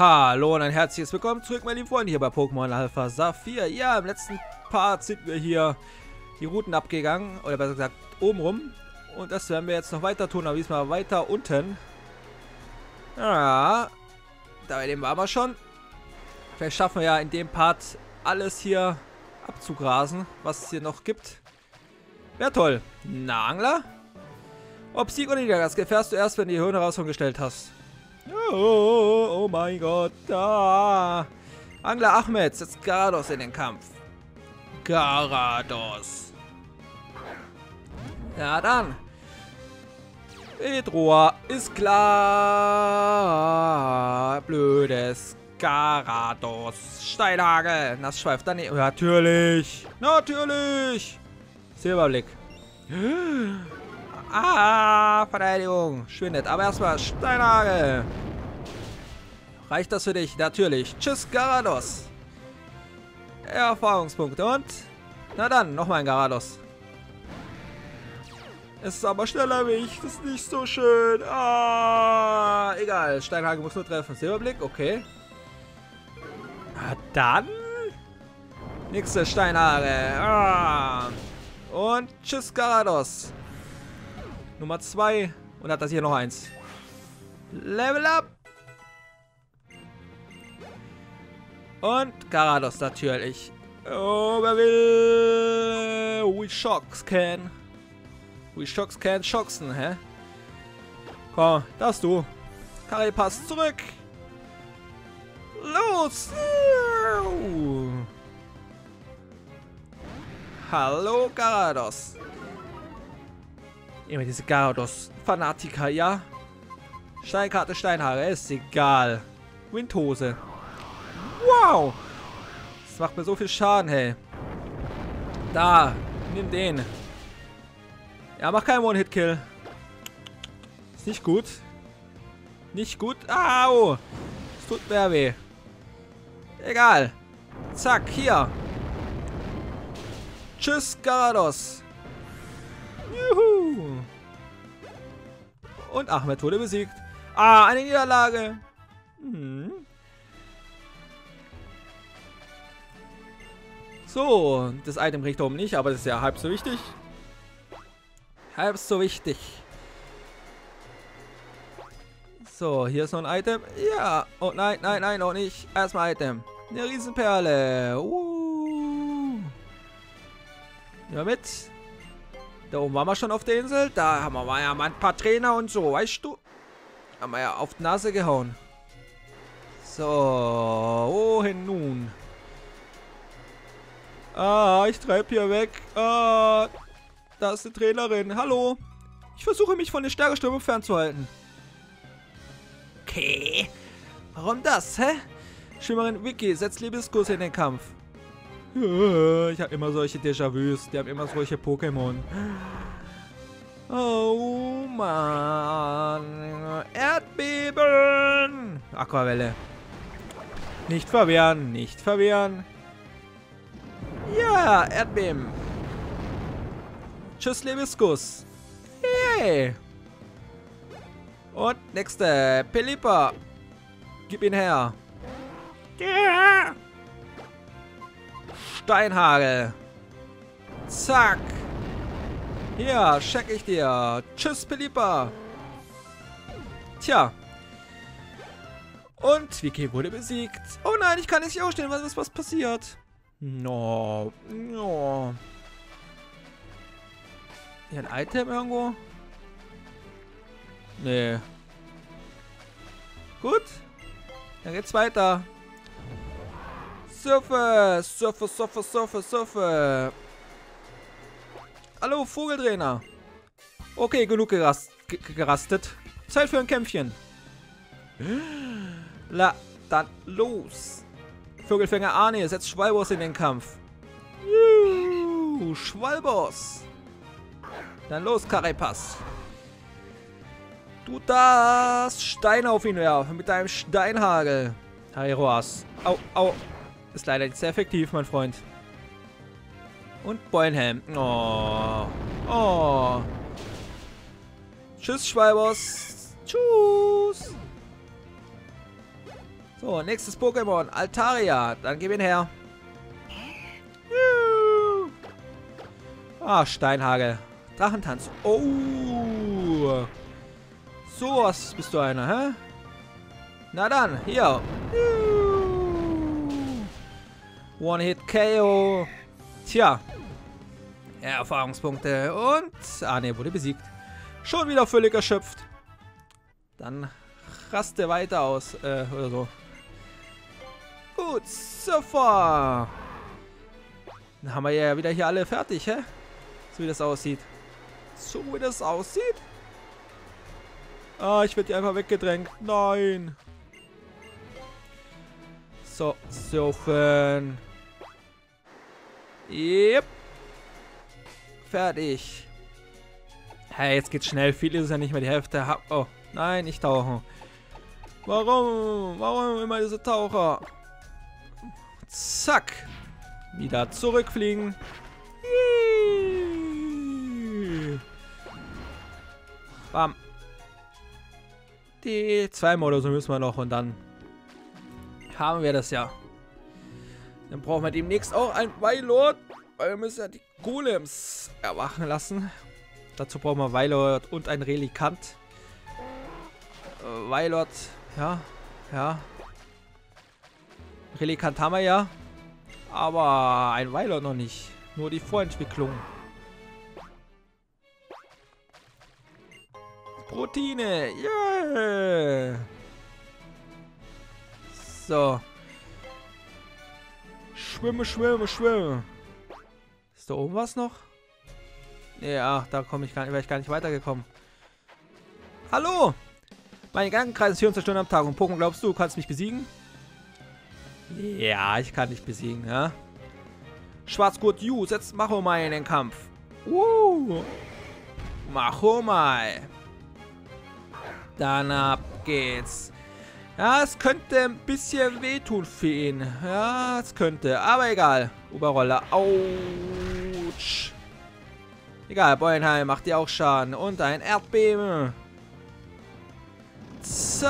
Hallo und ein herzliches Willkommen zurück, meine lieben Freunde, hier bei Pokémon Alpha Saphir. Ja, im letzten Part sind wir hier die Routen abgegangen, oder besser gesagt oben rum. Und das werden wir jetzt noch weiter tun, aber diesmal weiter unten. Ja, da bei dem waren wir schon. Vielleicht schaffen wir ja in dem Part alles hier abzugrasen, was es hier noch gibt. Wäre toll. Na, Angler? Ob Sieg oder Niedergang, das erfährst du erst, wenn du die Höhenherausforderung gestellt hast. Oh, oh mein Gott. Ah. Angler Ahmed setzt Garados in den Kampf. Garados. Ja, dann. Pedroa ist klar. Blödes Garados. Steinhagel. Nassschweif daneben. Natürlich. Natürlich. Silberblick. Ah, Verteidigung. Schwindet. Aber erstmal Steinhagel. Reicht das für dich? Natürlich. Tschüss, Garados. Erfahrungspunkte. Und? Na dann, nochmal ein Garados. Es ist aber schneller wie ich. Das ist nicht so schön. Ah, egal. Steinhagel muss nur treffen. Silberblick, okay. Na dann. Nächste Steinhagel. Ah. Und tschüss, Garados. Nummer 2. Und hat das hier noch eins. Level up. Und Garados natürlich. Oh, wer will? We shocks can. We shocks can shocksen, hä? Komm, darfst du. Karipas zurück. Los. Hallo, Garados. Immer diese Garados-Fanatiker, ja? Steinkarte, Steinhaare, ist egal. Windhose. Wow! Das macht mir so viel Schaden, hey. Da, nimm den. Ja, mach keinen One-Hit-Kill. Ist nicht gut. Nicht gut. Au! Es tut mir weh. Egal. Zack, hier. Tschüss, Garados. Und Ahmed wurde besiegt. Ah, eine Niederlage. Hm. So, das Item kriegt oben nicht, aber das ist ja halb so wichtig. Halb so wichtig. So, hier ist noch ein Item. Ja. Oh nein, nein, nein, noch nicht. Erstmal Item. Eine Riesenperle. Uh. Ja, mit. Da oben waren wir schon auf der Insel. Da haben wir ja mal ein paar Trainer und so, weißt du? Haben wir ja auf die Nase gehauen. So, wohin nun? Ah, ich treibe hier weg. Ah, da ist eine Trainerin. Hallo. Ich versuche mich von der Stärkestürmung fernzuhalten. Okay. Warum das, hä? Schwimmerin Vicky setzt Liebeskuss in den Kampf. Ich habe immer solche Déjà-vus. Die haben immer solche Pokémon. Oh Mann. Erdbeben. Aquavelle. Nicht verwehren. Nicht verwehren. Ja, Erdbeben. Tschüss, Lebeskus. Hey. Und nächste. Pelipa. Gib ihn her. Yeah. Steinhagel. Zack. Hier, check ich dir. Tschüss, Pelipa. Tja. Und Vicky wurde besiegt. Oh nein, ich kann nicht aufstehen. Was ist was passiert? No. No. Hier ein Item irgendwo? Nee. Gut. Dann geht's weiter. Surfe, surfe, surfe, surfe, surfe. Hallo, Vogeltrainer. Okay, genug gerast gerastet. Zeit für ein Kämpfchen. La, dann los. Vogelfänger Arne setzt Schwalbos in den Kampf. Juhu, Schwalbos. Dann los, Karipas. Du darfst Steine auf ihn werfen mit deinem Steinhagel. Hairoas. Au, au. Ist leider nicht sehr effektiv, mein Freund. Und Beulenhelm. Oh. Oh. Tschüss, Schwalbos. Tschüss. So, nächstes Pokémon. Altaria. Dann gib ihn her. Ah, Steinhagel. Drachentanz. Oh. So was bist du einer, hä? Na dann, hier. One-Hit-KO. Tja. Erfahrungspunkte und... Ah, ne, wurde besiegt. Schon wieder völlig erschöpft. Dann raste weiter aus. Äh, oder so. Gut, sofort. Dann haben wir ja wieder hier alle fertig, hä? So wie das aussieht. So wie das aussieht? Ah, ich werde hier einfach weggedrängt. Nein. So, surfen. Yep. Fertig. Hey, jetzt geht's schnell. Viel ist ja nicht mehr die Hälfte. Oh, nein, ich tauche. Warum? Warum immer diese Taucher? Zack. Wieder zurückfliegen. Bam. Die zwei oder so müssen wir noch und dann haben wir das ja. Dann brauchen wir demnächst auch ein Weilord, weil wir müssen ja die Golems erwachen lassen. Dazu brauchen wir Weilord und ein Relikant. Äh, Weilord, ja, ja. Relikant haben wir ja, aber ein Weilord noch nicht. Nur die Vorentwicklung. Proteine. Yeah. So. Schwimme, schwimme, schwimme. Ist da oben was noch? Ja, da komme ich gar nicht, wäre ich gar nicht weitergekommen. Hallo! Mein Gedankenkreis ist 24 Stunden am Tag. Und Pokémon, glaubst du, du kannst mich besiegen? Ja, ich kann dich besiegen, ja. Schwarzgurt Yu, setzt Machomai in den Kampf. Uh. Machomai. Dann ab geht's. Ja, es könnte ein bisschen wehtun für ihn. Ja, es könnte. Aber egal. Oberroller. Autsch. Egal, Beuenheim macht dir auch Schaden. Und ein Erdbeben. Zack.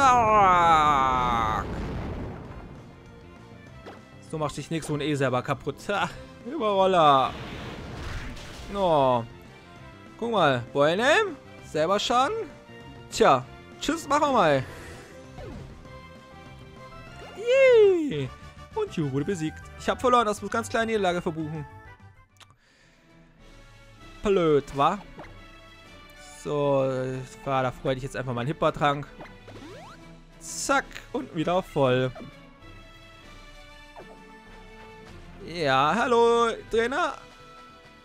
So macht sich nichts und eh selber kaputt. Ha, Überroller. Oh. Guck mal, Beuenheim. Selber Schaden. Tja, Tschüss, machen wir mal. Und Yu wurde besiegt. Ich habe verloren, das muss ganz kleine Niederlage verbuchen. Blöd, wa? So, war, da freue ich jetzt einfach mal einen Hippertrank. Zack, und wieder voll. Ja, hallo, Trainer?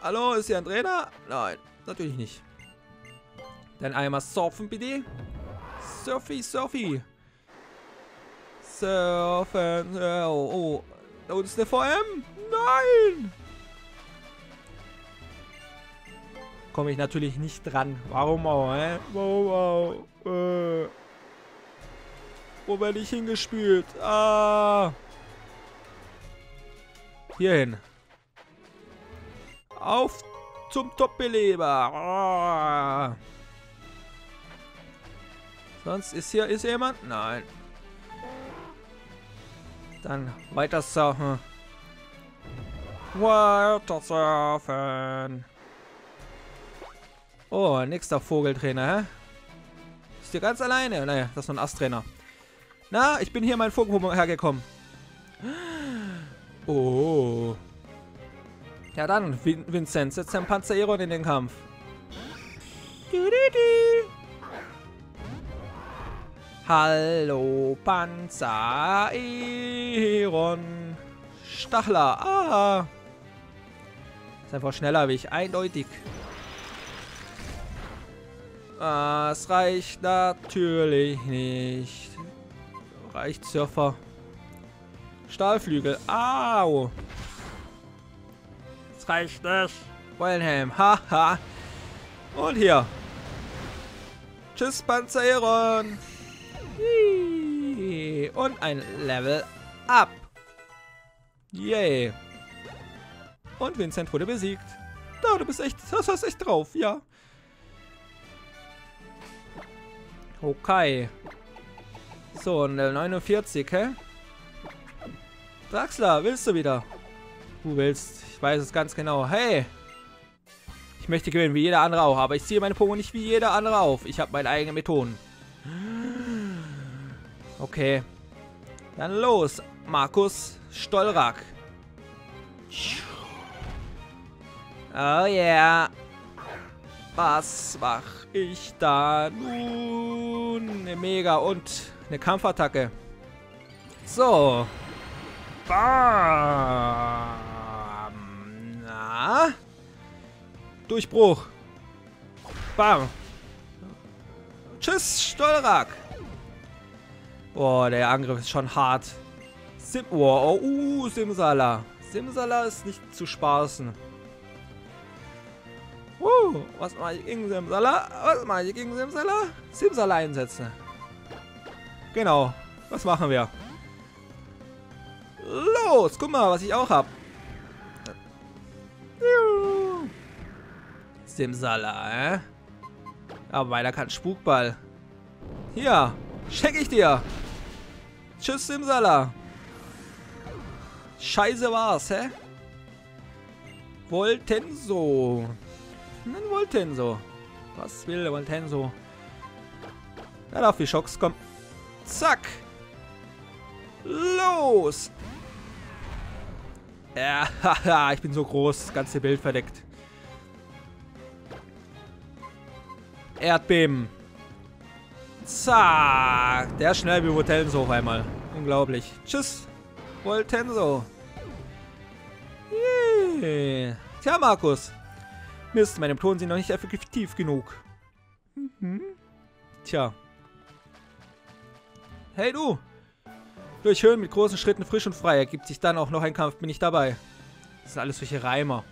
Hallo, ist hier ein Trainer? Nein, natürlich nicht. Dann einmal surfen, bitte. Surfy, Surfy. Surfen. Oh, oh. Da unten ist der VM. Nein! Komme ich natürlich nicht dran. Warum auch, hä? Warum auch? Äh. Wo werde ich hingespült? Ah. Hierhin. Auf zum Top-Beleber. Ah. Sonst ist hier ist jemand? Nein. Dann weiter surfen. Weiter surfen. Oh, nächster Vogeltrainer, hä? Ist hier ganz alleine? Naja, das ist nur ein Asttrainer. Na, ich bin hier mein Vogel hergekommen. Oh. Ja dann, Vincent, setz dein Panzer Eron in den Kampf. Du, du, du. Hallo, Panzer, Eron. Stachler, ah. Ist einfach schneller wie ich, eindeutig. Es reicht natürlich nicht. Reicht Surfer. Stahlflügel, au. Es reicht nicht. Wellenhelm, haha. Und hier. Tschüss, Panzer Eron. Und ein Level Up. Yay. Und Vincent wurde besiegt. Da, du bist echt, das hast echt drauf, ja. Okay. So, Level 49, hä? Draxler, willst du wieder? Du willst. Ich weiß es ganz genau. Hey! Ich möchte gewinnen, wie jeder andere auch. Aber ich ziehe meine Pokémon nicht wie jeder andere auf. Ich habe meine eigenen Methoden. Okay. Dann los, Markus Stolrak. Oh yeah. Was mach ich da nun? Mega und eine Kampfattacke. So. Bam. Na? Durchbruch. Bam. Tschüss, Stolrak. Boah, der Angriff ist schon hart. Sim oh, oh, uh, Simsala. Simsala ist nicht zu spaßen. Uh, was mache ich gegen Simsala? Was mache ich gegen Simsala? Simsala einsetzen. Genau. Was machen wir? Los, guck mal, was ich auch habe. Simsala, äh? Aber meiner kann Spukball. Hier, schenke ich dir. Tschüss, Simsala. Scheiße war's, hä? Voltenso. Ein Voltenso. Was will Voltenso? Er darf wie Schocks, komm. Zack. Los. Ja, haha, ich bin so groß. Das ganze Bild verdeckt. Erdbeben. Zack. Der ist schnell wie Voltenso auf einmal. Unglaublich. Tschüss. Voltenso. Yeah. Tja, Markus. Mist, meine Methoden sind noch nicht effektiv genug. Mhm. Tja. Hey du! Durch Höhen mit großen Schritten frisch und frei ergibt sich dann auch noch ein Kampf, bin ich dabei. Das sind alles solche Reimer.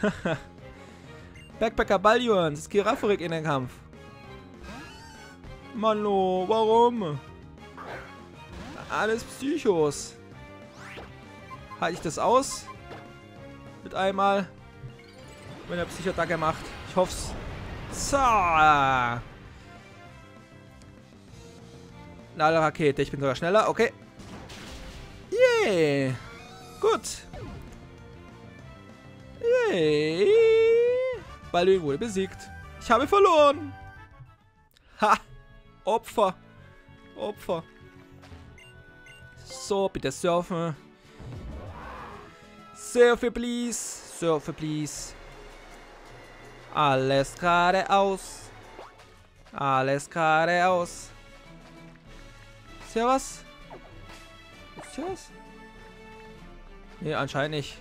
Backpacker Ballion, ist Girafferik in den Kampf. Mano, warum? Alles Psychos. Halte ich das aus? Mit einmal. Wenn er Psychoattacke macht. Ich hoff's. So. Eine Rakete. Ich bin sogar schneller. Okay. Yeah. Gut. Yay. Balloon wurde besiegt. Ich habe verloren. Opfer. Opfer. So, bitte surfen. Surfe, please. Surfe, please. Alles geradeaus. Alles geradeaus. Ist hier was? Ist hier was? Nee, anscheinend nicht.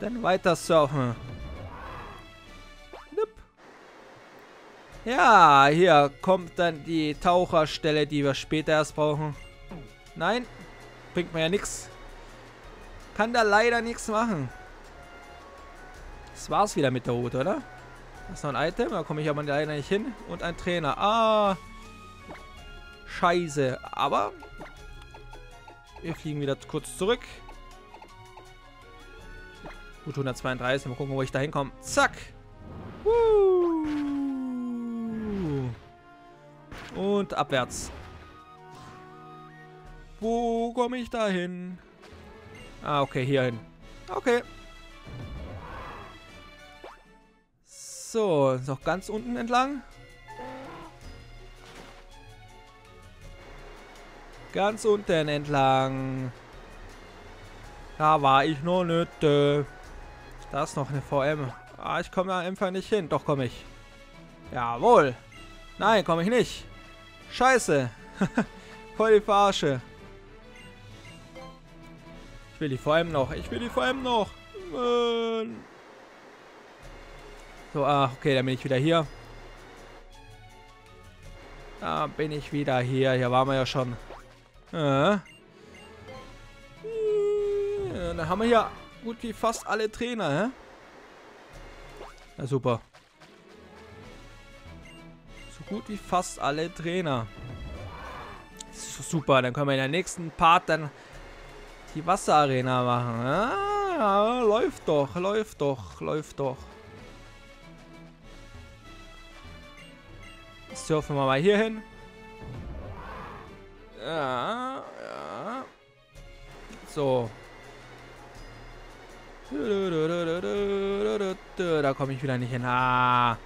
Dann weiter surfen. Ja, hier kommt dann die Taucherstelle, die wir später erst brauchen. Nein, bringt mir ja nichts. Kann da leider nichts machen. Das war's wieder mit der Route, oder? Das ist noch ein Item, da komme ich aber leider nicht hin. Und ein Trainer. Ah. Scheiße. Aber wir fliegen wieder kurz zurück. Gut, 132. Mal gucken, wo ich da hinkomme. Zack. Und abwärts. Wo komme ich da hin? Ah, okay, hier hin. Okay. So, noch ganz unten entlang. Ganz unten entlang. Da war ich noch nicht. Da ist noch eine VM. Ah, ich komme da einfach nicht hin. Doch, komme ich. Jawohl. Nein, komme ich nicht. Scheiße. Voll die Verarsche. Ich will die vor allem noch. Ich will die vor allem noch. Mann. So, ach, okay, dann bin ich wieder hier. Da bin ich wieder hier. Hier waren wir ja schon. Äh. Dann haben wir hier gut wie fast alle Trainer, hä? Ja, super gut wie fast alle Trainer. Super, dann können wir in der nächsten Part dann die Wasserarena machen. Ah, läuft doch, läuft doch, läuft doch. Surfen wir mal hier hin. Ja, ja. So. Da komme ich wieder nicht hin. Ah.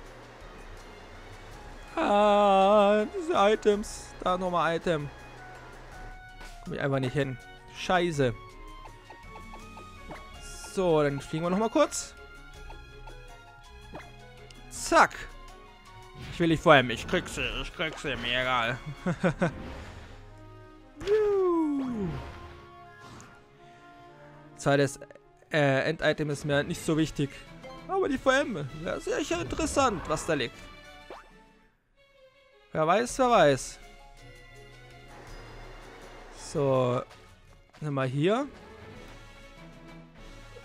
Ah, diese Items. Da nochmal Item. Komme ich einfach nicht hin. Scheiße. So, dann fliegen wir nochmal kurz. Zack. Ich will nicht vor allem. Ich krieg sie. Ich krieg sie. Mir egal. Zwar das äh, End-Item ist mir nicht so wichtig. Aber die VM wäre sicher interessant, was da liegt. Wer weiß, wer weiß. So. Nimm mal hier.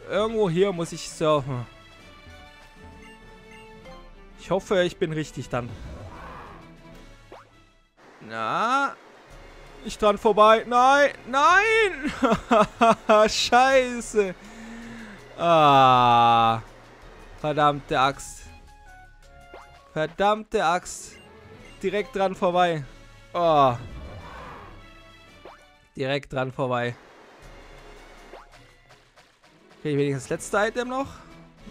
Irgendwo hier muss ich surfen. Ich hoffe, ich bin richtig dann. Na? Nicht dran vorbei. Nein, nein! Scheiße. Ah. Verdammte Axt. Verdammte Axt. Direkt dran vorbei. Oh. Direkt dran vorbei. Kriege ich wenigstens das letzte Item noch?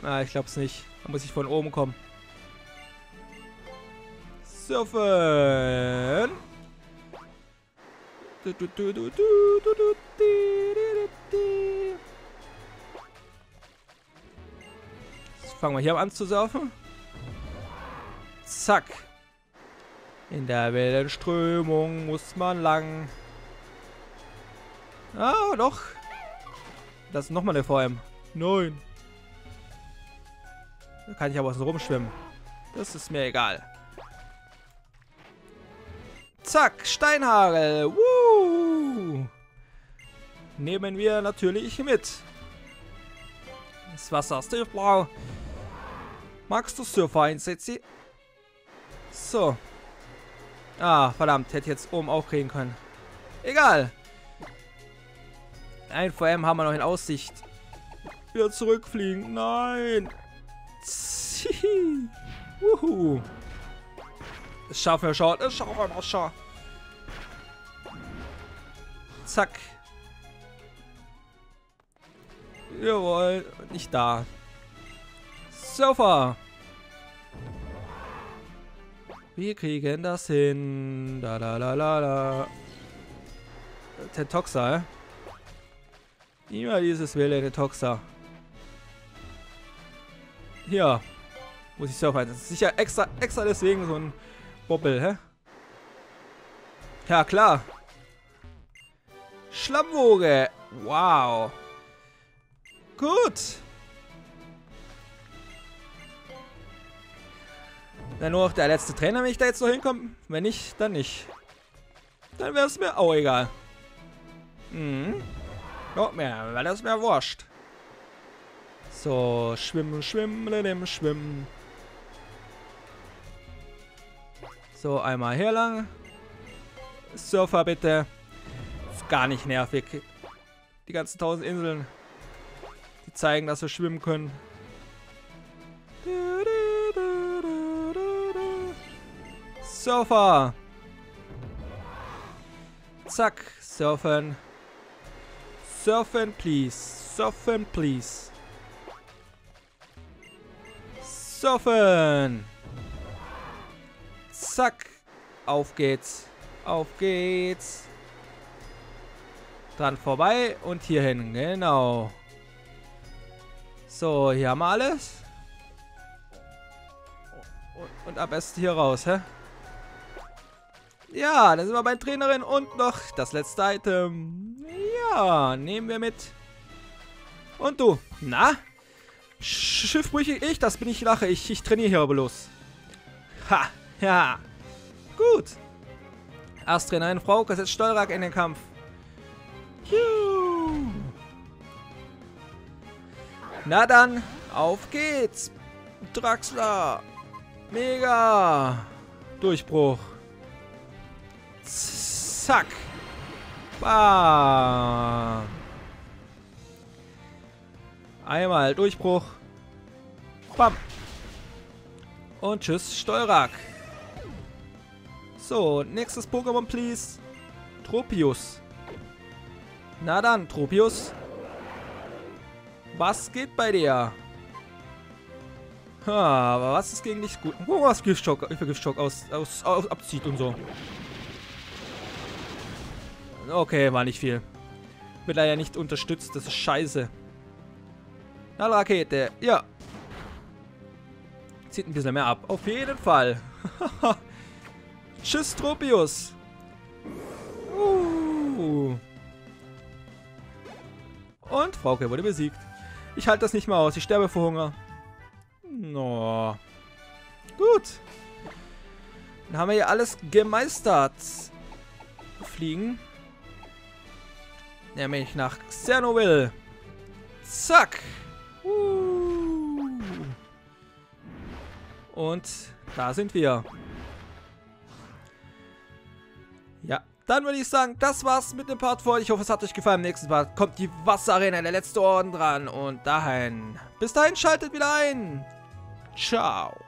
Na, ah, ich glaube es nicht. Da muss ich von oben kommen. Surfen. Jetzt fangen wir hier an zu surfen. Zack. In der Wellenströmung muss man lang. Ah, doch. Das ist nochmal eine VM. Nein. Da kann ich aber so rumschwimmen. Das ist mir egal. Zack, Steinhagel. Woo! Nehmen wir natürlich mit. Das Wasser ist tiefblau. Magst du Surfer einsetzen? So. Ah, verdammt. Hätte jetzt oben auch kriegen können. Egal. Ein VM haben wir noch in Aussicht. Wieder zurückfliegen. Nein. Wuhu. Das schaffen wir schon. Das schaffen wir schon. Zack. Jawohl. Nicht da. Sofa. Wir kriegen das hin. Da la la la la. Tetoxa, eh? Immer dieses wilde Tetoxa. Hier. Muss ich surfen. Das ist sicher extra, extra deswegen so ein Bobbel, hä? Ja, klar. Schlammwoge. Wow. Gut. Dann nur noch der letzte Trainer, wenn ich da jetzt noch hinkomme. Wenn nicht, dann nicht. Dann wäre es mir auch egal. Mhm. Ja, mir wäre das mir wurscht. So, schwimmen, schwimmen, schwimmen. So, einmal hier lang. Surfer bitte. Ist gar nicht nervig. Die ganzen tausend Inseln. Die zeigen, dass wir schwimmen können. Surfer. Zack, surfen. Surfen, please. Surfen, please. Surfen. Zack. Auf geht's. Auf geht's. Dran vorbei und hier hin. Genau. So, hier haben wir alles. Und, und am besten hier raus, hä? Ja, dann sind wir bei Trainerin und noch das letzte Item. Ja, nehmen wir mit. Und du? Na? Schiffbrüchig ich? Das bin ich lache. Ich, ich trainiere hier aber los. Ha, ja. Gut. Astrid, eine Frau, setzt Steuerrack in den Kampf. Juhu. Na dann, auf geht's. Draxler. Mega. Durchbruch. Zack. Bam. Einmal Durchbruch. Bam. Und tschüss, Steurak. So, nächstes Pokémon, please. Tropius. Na dann, Tropius. Was geht bei dir? Ha, aber was ist gegen dich gut? Oh, was Giftschock, Giftschock aus, aus, aus, abzieht und so. Okay, war nicht viel. Wird leider nicht unterstützt, das ist scheiße. Na, Rakete, ja. Zieht ein bisschen mehr ab. Auf jeden Fall. Tschüss, Tropius. Uh. Und Frauke wurde besiegt. Ich halte das nicht mehr aus. Ich sterbe vor Hunger. No. Gut. Dann haben wir hier alles gemeistert. Fliegen. Nämlich nach Xenoville. Zack. Und da sind wir. Ja, dann würde ich sagen, das war's mit dem Part vor. Ich hoffe, es hat euch gefallen. Im nächsten Part kommt die Wasserarena, der letzte Orden dran. Und dahin, bis dahin, schaltet wieder ein. Ciao.